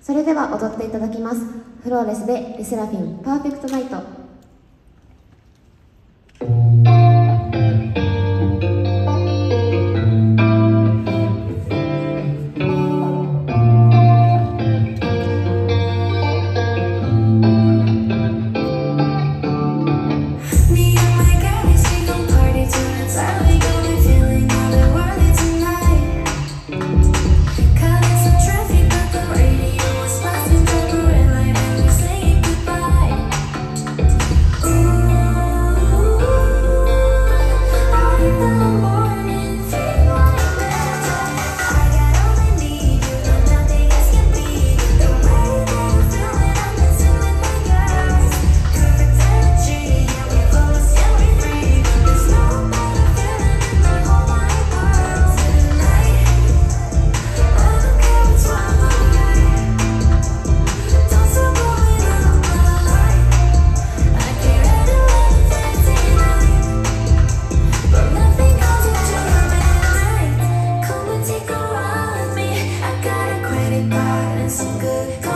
それでは踊っていただきます。フローレスでレセラフィンパーフェクトナイト。so good.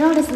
그런 데서